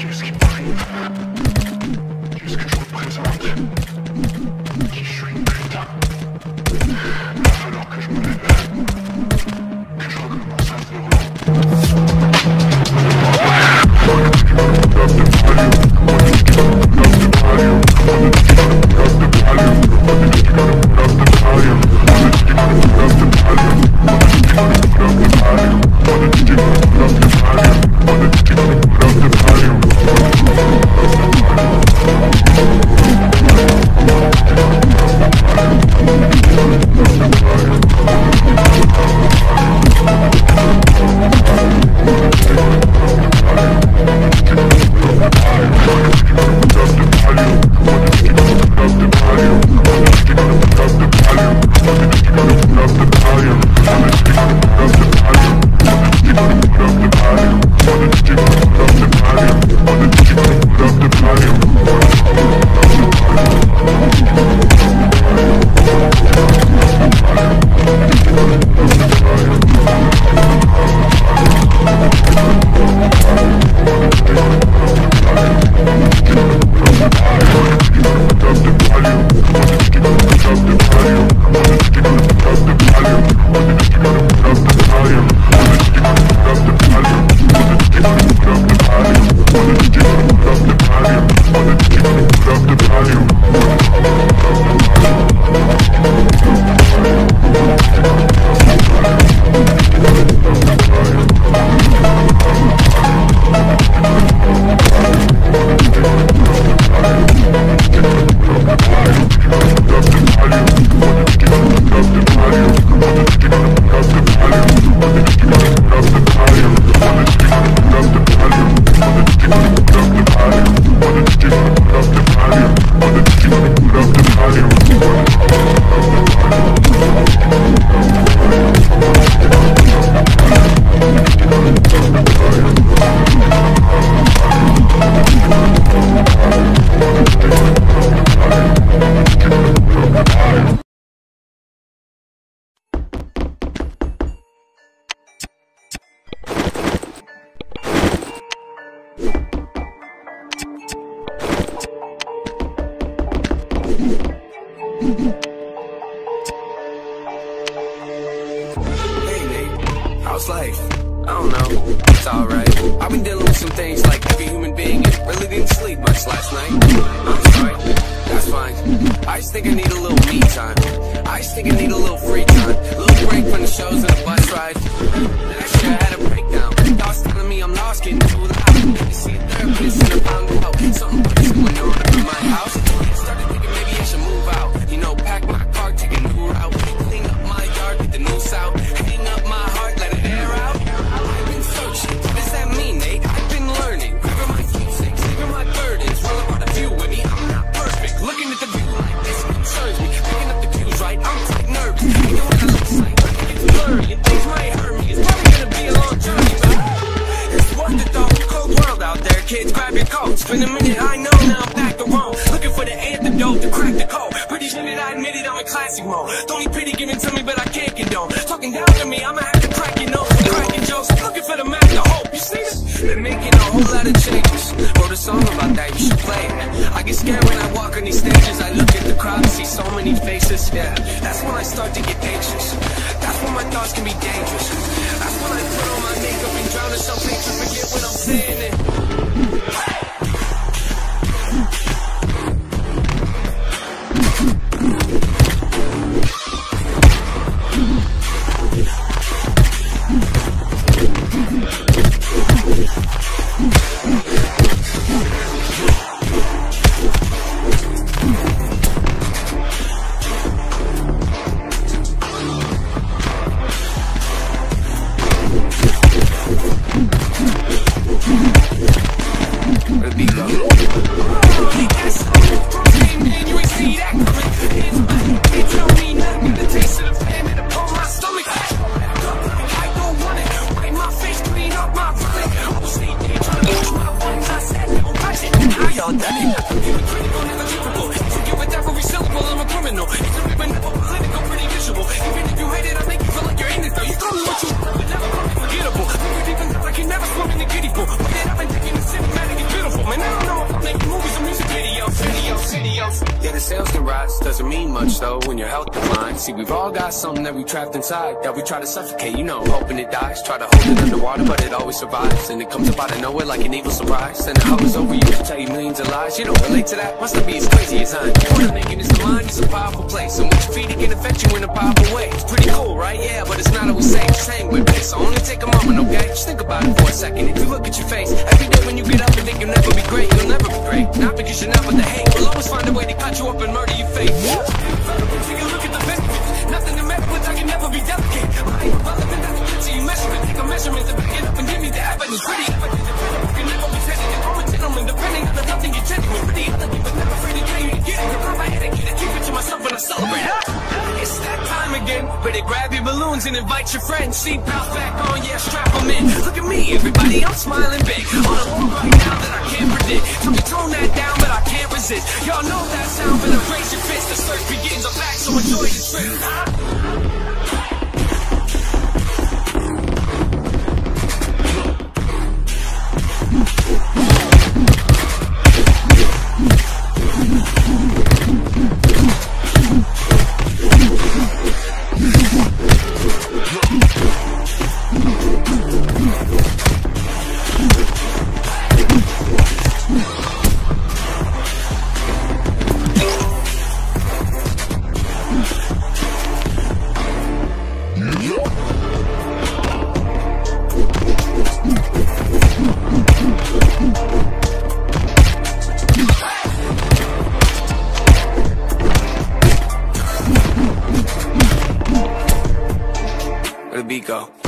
Qu'est-ce qui m'arrive Qu'est-ce que je représente Hey how's life? I don't know. It's alright. I've been dealing with some things like every human being and really didn't sleep much last night. I'm sorry. That's fine. I just think I need a little me time. I just think I need a little free time. A little break from the shows and the bus ride. Last year I had a breakdown. Thoughts telling me I'm lost, getting too loud. See a therapist and I found out A minute, I know now. I'm back to Rome. Looking for the antidote to crack the code. Pretty sure that I admit it, I'm in classic mode. Need pity given to me, but I can't condone. Talking down to me, I'ma have to crack your nose. Cracking jokes, looking for the map to hope. You see this? Been making a whole lot of changes. Wrote a song about that, you should play it. I get scared when I walk on these stages. I look at the crowd and see so many faces. Yeah, that's when I start to get anxious. That's when my thoughts can be dangerous. That's when I put on my makeup and drown in to forget what I'm saying. Mean much though when your health declines. See, we've all got something that we trapped inside that we try to suffocate, you know, hoping it dies. Try to hold it underwater, but it always survives. And it comes up out of nowhere like an evil surprise. And it hovers over you to tell you millions of lies. You don't relate to that, must not be as crazy as I am. What I'm thinking is the mind is a powerful place. And what you feed it can affect you in a powerful way. It's pretty cool, right? Yeah, but it's not always safe. Same with me, so only take a moment, okay? Just think about it for a second. If you look at your face, when you get up and think you'll never be great, you'll never be great. Not because you're not with the hate, we'll always find a way to cut you up and murder your fate. Take a look at the benefits, nothing to mess with, I can never be delicate. I ain't relevant, your balloons and invite your friends. Seatbelt back on, yeah, strap them in. Look at me, everybody, I'm smiling big. On a road right now that I can't predict. So we tone that down, but I can't resist. Y'all know that sound, better raise your fist. The search begins, I'm back, so enjoy the trip. Go?